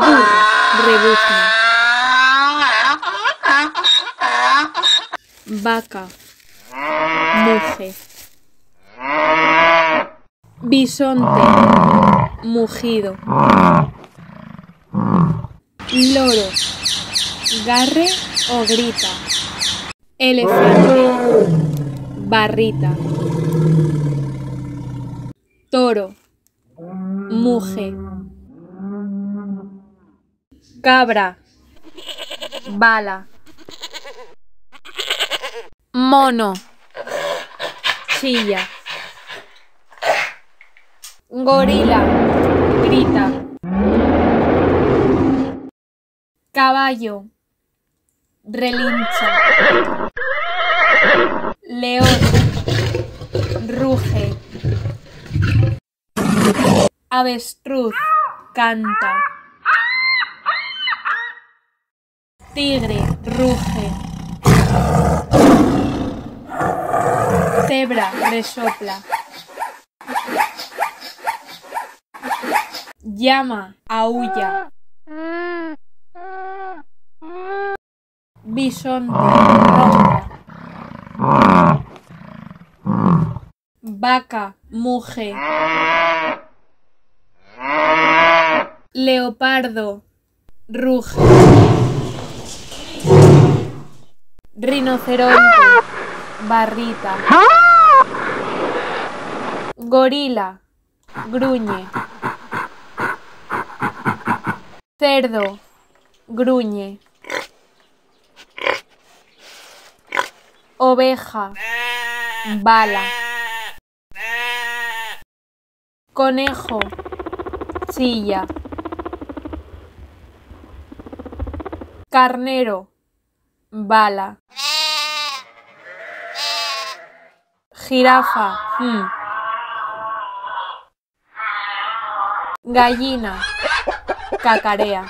Burro, rebuzna. Vaca, muge. Bisonte, mugido. Loro, garre o grita. Elefante, barrita. Toro, muge. Cabra, bala. Mono, chilla. Gorila, grita. Caballo, relincha. León, ruge. Avestruz, canta. Tigre, ruge. Cebra, resopla. Llama, aúlla. Bisonte. Vaca, muge. Leopardo, ruge. Rinoceronte, barrita. Gorila, gruñe. Cerdo, gruñe. Oveja, bala. Conejo, silla. Carnero, bala. Jirafa, mm. Gallina, cacarea.